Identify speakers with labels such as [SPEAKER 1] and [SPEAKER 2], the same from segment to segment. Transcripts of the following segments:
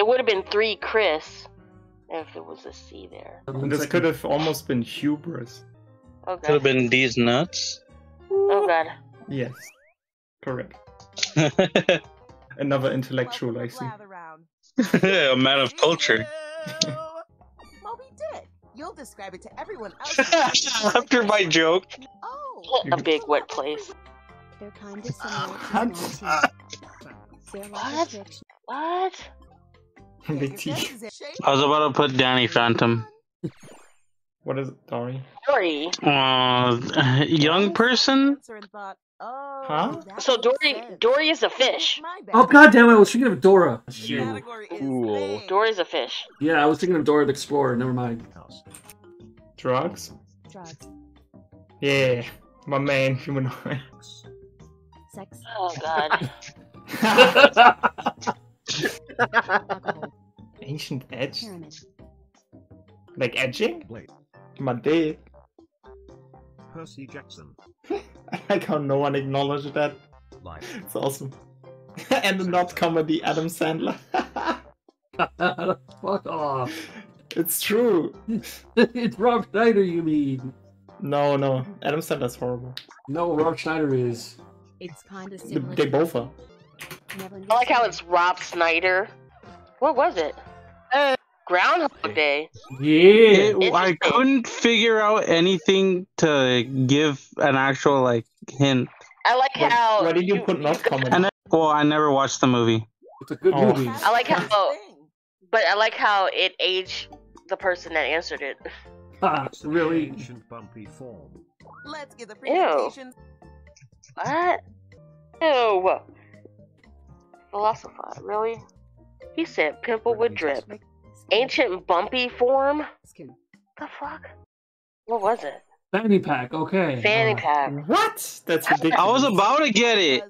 [SPEAKER 1] It would have been three Chris if it was a C there.
[SPEAKER 2] This could have almost been hubris.
[SPEAKER 1] Oh
[SPEAKER 3] Could have been these nuts.
[SPEAKER 1] Oh god.
[SPEAKER 2] Yes. Correct. Another intellectual, I see.
[SPEAKER 3] A man of culture.
[SPEAKER 4] Moby Dick. You'll describe it to everyone else.
[SPEAKER 3] After my joke.
[SPEAKER 4] Oh.
[SPEAKER 1] A big wet place.
[SPEAKER 5] They're kind of similar to
[SPEAKER 2] What?
[SPEAKER 5] small teeth. They're like
[SPEAKER 1] What?
[SPEAKER 5] A fiction.
[SPEAKER 2] Big T.
[SPEAKER 3] I was about to put Danny Phantom.
[SPEAKER 2] What is it, Dory?
[SPEAKER 1] Dory.
[SPEAKER 3] Uh, young person?
[SPEAKER 4] Oh,
[SPEAKER 2] Huh?
[SPEAKER 1] So Dory Dory is a fish.
[SPEAKER 6] Oh god damn it! I was thinking of Dora. Shit.
[SPEAKER 3] Cool.
[SPEAKER 1] Dory's a fish.
[SPEAKER 6] Yeah, I was thinking of Dora the Explorer. Never mind.
[SPEAKER 2] Drugs?
[SPEAKER 5] Drugs.
[SPEAKER 2] Yeah. My man, humanoid.
[SPEAKER 5] Sex.
[SPEAKER 1] Oh god.
[SPEAKER 5] Alcohol.
[SPEAKER 2] Ancient edge?
[SPEAKER 5] Pyramid.
[SPEAKER 2] Like edging?
[SPEAKER 7] Blade.
[SPEAKER 2] My dick.
[SPEAKER 7] Percy Jackson.
[SPEAKER 2] I like how no one acknowledged that.
[SPEAKER 7] Life.
[SPEAKER 2] It's awesome. and the not comedy Adam Sandler.
[SPEAKER 6] Fuck off.
[SPEAKER 2] it's true.
[SPEAKER 6] it's Rob Schneider, you mean?
[SPEAKER 2] No, no. Adam Sandler's horrible.
[SPEAKER 6] No, Rob Schneider is.
[SPEAKER 5] It's kind of similar.
[SPEAKER 2] they both are.
[SPEAKER 1] I like how it's Rob Snyder. What was it? Uh, Groundhog Day.
[SPEAKER 6] Yeah.
[SPEAKER 3] It- I couldn't figure out anything to give an actual like hint.
[SPEAKER 1] I like
[SPEAKER 2] Why-
[SPEAKER 1] how
[SPEAKER 2] why did you put not comedy?
[SPEAKER 3] And then, well, I never watched the movie.
[SPEAKER 6] It's a good
[SPEAKER 2] Oh.
[SPEAKER 6] movie.
[SPEAKER 1] I like how, but I like how it aged the person that answered it.
[SPEAKER 6] Ah, really?
[SPEAKER 7] Ancient bumpy form.
[SPEAKER 4] Let's get the presentation.
[SPEAKER 1] Ew.
[SPEAKER 4] presentations.
[SPEAKER 1] What? Ew. Philosopher, really? He said pimple with drip. Ancient bumpy form?
[SPEAKER 5] Skin.
[SPEAKER 1] The fuck? What was it?
[SPEAKER 6] Fanny pack. Okay.
[SPEAKER 1] Fanny
[SPEAKER 6] Uh,
[SPEAKER 1] pack.
[SPEAKER 2] What? That's ridiculous.
[SPEAKER 3] I was about to get it.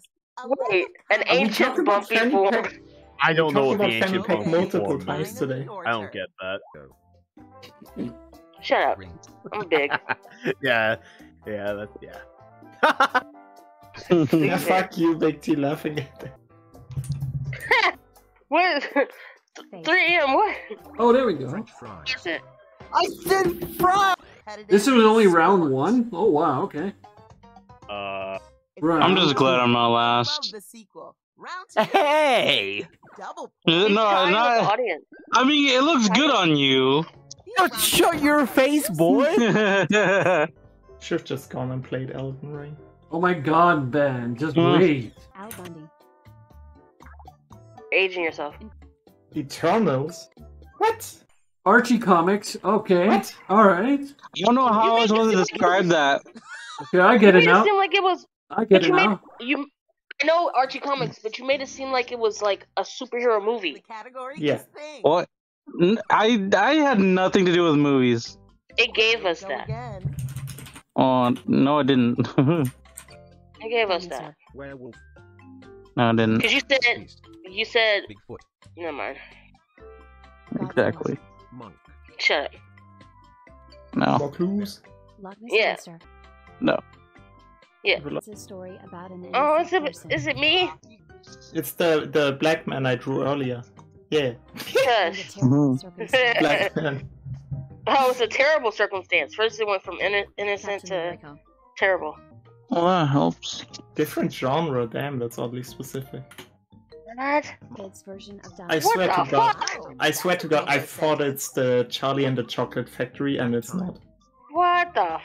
[SPEAKER 1] Wait, an
[SPEAKER 2] Are we talking
[SPEAKER 1] ancient bumpy form.
[SPEAKER 2] pack?
[SPEAKER 8] I don't know what the ancient
[SPEAKER 2] fanny pack
[SPEAKER 8] bumpy
[SPEAKER 2] multiple
[SPEAKER 8] form
[SPEAKER 2] times
[SPEAKER 8] is.
[SPEAKER 2] today.
[SPEAKER 8] I don't get that.
[SPEAKER 1] Shut up. I'm big.
[SPEAKER 8] yeah, yeah, that's yeah.
[SPEAKER 2] Yeah, fuck you, Big T, laughing at that.
[SPEAKER 1] What? 3 a.m. What?
[SPEAKER 6] Oh, there we go.
[SPEAKER 7] French fries.
[SPEAKER 1] is it?
[SPEAKER 4] I said fry.
[SPEAKER 6] This was only round one. Oh wow. Okay.
[SPEAKER 8] Uh,
[SPEAKER 6] Right.
[SPEAKER 3] I'm just glad I'm not last.
[SPEAKER 4] the sequel. Round two.
[SPEAKER 8] hey,
[SPEAKER 4] Double.
[SPEAKER 3] No,
[SPEAKER 1] He's
[SPEAKER 3] no,
[SPEAKER 1] shying with the
[SPEAKER 3] not.
[SPEAKER 1] audience.
[SPEAKER 3] I mean, it looks good on you.
[SPEAKER 8] shut your face, boy.
[SPEAKER 2] Should've just gone and played Elden Ring.
[SPEAKER 6] Oh my god, Ben. Just
[SPEAKER 3] Hmm.
[SPEAKER 6] wait.
[SPEAKER 5] Al Bundy.
[SPEAKER 1] Aging yourself.
[SPEAKER 2] Eternals? What?
[SPEAKER 6] Archie comics. Okay.
[SPEAKER 2] What?
[SPEAKER 6] All right.
[SPEAKER 3] I don't know how I was supposed to describe that.
[SPEAKER 6] Okay, I get
[SPEAKER 1] You
[SPEAKER 6] it
[SPEAKER 1] made it
[SPEAKER 6] now.
[SPEAKER 1] seem like it was.
[SPEAKER 6] I get
[SPEAKER 1] But
[SPEAKER 6] it
[SPEAKER 1] you made
[SPEAKER 6] now.
[SPEAKER 1] you. I know Archie comics, but you made it seem like it was like a superhero
[SPEAKER 4] The
[SPEAKER 1] movie.
[SPEAKER 4] category
[SPEAKER 2] Yeah.
[SPEAKER 4] is thing.
[SPEAKER 3] What? N- I I had nothing to do with movies.
[SPEAKER 1] It gave us
[SPEAKER 4] Go
[SPEAKER 1] that.
[SPEAKER 4] again.
[SPEAKER 3] Oh no, it didn't.
[SPEAKER 1] It gave us that.
[SPEAKER 7] Werewolf.
[SPEAKER 3] it didn't.
[SPEAKER 1] Because you said
[SPEAKER 7] Beast.
[SPEAKER 1] You said.
[SPEAKER 7] Bigfoot.
[SPEAKER 1] Never mind.
[SPEAKER 3] Exactly.
[SPEAKER 7] Monk.
[SPEAKER 1] Shut up.
[SPEAKER 3] No.
[SPEAKER 2] More clues?
[SPEAKER 5] Loch
[SPEAKER 1] Yeah.
[SPEAKER 5] Monster.
[SPEAKER 3] No.
[SPEAKER 1] Yeah.
[SPEAKER 5] It's a story about an
[SPEAKER 1] Oh, is
[SPEAKER 5] innocent
[SPEAKER 1] it
[SPEAKER 5] person.
[SPEAKER 1] is it me?
[SPEAKER 2] It's the the black man I drew earlier. Yeah,
[SPEAKER 5] Under
[SPEAKER 1] Gosh.
[SPEAKER 5] terrible
[SPEAKER 3] Mhm.
[SPEAKER 5] circumstances.
[SPEAKER 2] black man.
[SPEAKER 1] Oh, it's a terrible circumstance. First, it went from inno- innocent
[SPEAKER 5] Captain
[SPEAKER 1] to
[SPEAKER 5] America.
[SPEAKER 1] terrible.
[SPEAKER 3] Well, that helps.
[SPEAKER 2] Different genre. Damn, that's oddly specific.
[SPEAKER 1] What?
[SPEAKER 5] Kids version of
[SPEAKER 2] I
[SPEAKER 5] Donald.
[SPEAKER 1] What
[SPEAKER 2] swear
[SPEAKER 1] the
[SPEAKER 2] to God.
[SPEAKER 4] Oh,
[SPEAKER 2] I swear to God, I thought it's the Charlie and the Chocolate Factory, and it's not.
[SPEAKER 1] What the? F-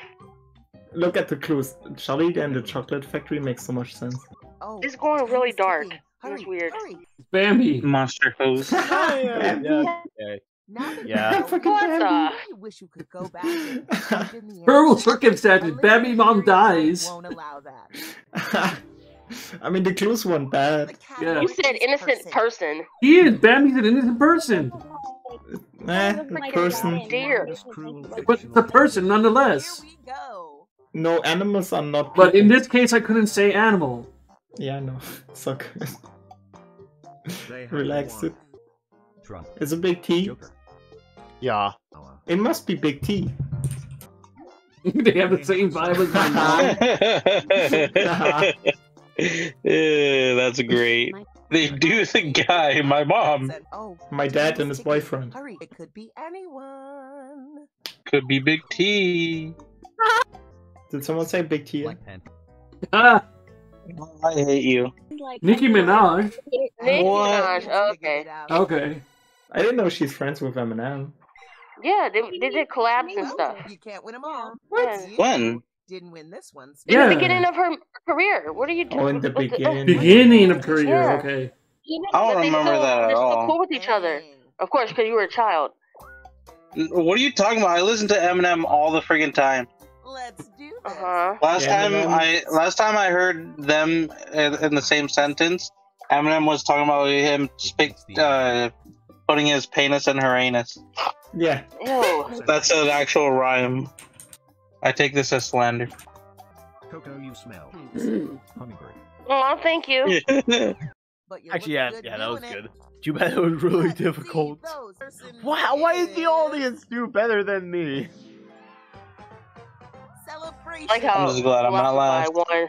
[SPEAKER 2] Look at the clues. Charlie and the Chocolate Factory makes so much sense.
[SPEAKER 4] Oh,
[SPEAKER 1] It's going really dark.
[SPEAKER 4] ticking.
[SPEAKER 1] It's weird.
[SPEAKER 4] hurry.
[SPEAKER 6] Bambi.
[SPEAKER 3] Monster hose.
[SPEAKER 8] yeah, yeah, yeah.
[SPEAKER 4] Now that
[SPEAKER 8] Yeah.
[SPEAKER 4] you know,
[SPEAKER 1] What
[SPEAKER 2] Bambi.
[SPEAKER 1] the?
[SPEAKER 4] I wish you could go back and jump in the air.
[SPEAKER 6] Terrible circumstances. Bambi mom
[SPEAKER 4] Literary Science
[SPEAKER 6] dies.
[SPEAKER 4] Won't allow that.
[SPEAKER 2] I mean, the clues weren't bad.
[SPEAKER 4] category
[SPEAKER 1] You said innocent person.
[SPEAKER 6] He is. Bambi's an innocent person.
[SPEAKER 2] Eh, the person.
[SPEAKER 1] Dear.
[SPEAKER 6] But it's
[SPEAKER 7] fictional
[SPEAKER 6] a person nonetheless.
[SPEAKER 4] Here we go.
[SPEAKER 2] No, animals are not.
[SPEAKER 6] But in this case, I couldn't say animal.
[SPEAKER 2] Yeah, I know. So good.
[SPEAKER 7] They have
[SPEAKER 2] Relax it.
[SPEAKER 7] Trump.
[SPEAKER 2] It's a big T.
[SPEAKER 7] Joker.
[SPEAKER 8] Yeah.
[SPEAKER 2] It must be Big T.
[SPEAKER 6] they have the same vibe as my mom.
[SPEAKER 3] Yeah, that's great. They do the guy, my mom.
[SPEAKER 4] Said, oh,
[SPEAKER 2] My dad and his boyfriend.
[SPEAKER 4] Hurry, it could be anyone.
[SPEAKER 3] Could be Big T.
[SPEAKER 2] Did someone say Big T?
[SPEAKER 6] Ah,
[SPEAKER 3] I hate you.
[SPEAKER 6] Nicki Minaj.
[SPEAKER 1] Nicki
[SPEAKER 3] What?
[SPEAKER 1] Minaj. Okay.
[SPEAKER 6] Okay.
[SPEAKER 2] I didn't know she's friends with Eminem.
[SPEAKER 1] Yeah, they, they did collabs and stuff.
[SPEAKER 4] You can't win them all.
[SPEAKER 1] What?
[SPEAKER 4] You
[SPEAKER 3] When?
[SPEAKER 4] Didn't win this one.
[SPEAKER 1] In
[SPEAKER 6] Yeah.
[SPEAKER 1] the beginning of her career. What are you doing?
[SPEAKER 2] Oh, in the
[SPEAKER 1] What
[SPEAKER 2] beginning.
[SPEAKER 6] Beginning of career.
[SPEAKER 1] Yeah.
[SPEAKER 6] Okay.
[SPEAKER 3] I don't remember
[SPEAKER 1] still-
[SPEAKER 3] that at
[SPEAKER 1] they're still
[SPEAKER 3] all.
[SPEAKER 1] cool with each other. Of course, because you were a child.
[SPEAKER 3] What are you talking about? I listen to Eminem all the friggin' time.
[SPEAKER 4] Let's do
[SPEAKER 1] Uh-huh.
[SPEAKER 3] Last
[SPEAKER 2] Yeah,
[SPEAKER 3] time
[SPEAKER 2] Eminem-
[SPEAKER 3] I last time I heard them in, in the same sentence, Eminem was talking about him speak, uh, putting his penis in her anus.
[SPEAKER 2] Yeah.
[SPEAKER 1] Ew.
[SPEAKER 3] That's an actual rhyme. I take this as slander.
[SPEAKER 7] Coco, you smell. Hmm. Hummingbird.
[SPEAKER 1] Oh, thank you.
[SPEAKER 4] But you
[SPEAKER 8] Actually, yeah, yeah, that was
[SPEAKER 4] doing it.
[SPEAKER 8] good. Too bad it was really
[SPEAKER 4] Let's
[SPEAKER 8] difficult.
[SPEAKER 4] those person
[SPEAKER 8] Wow, why is the audience do better than me?
[SPEAKER 4] Celebration.
[SPEAKER 1] like how
[SPEAKER 3] I'm just glad I'm not last.
[SPEAKER 1] won.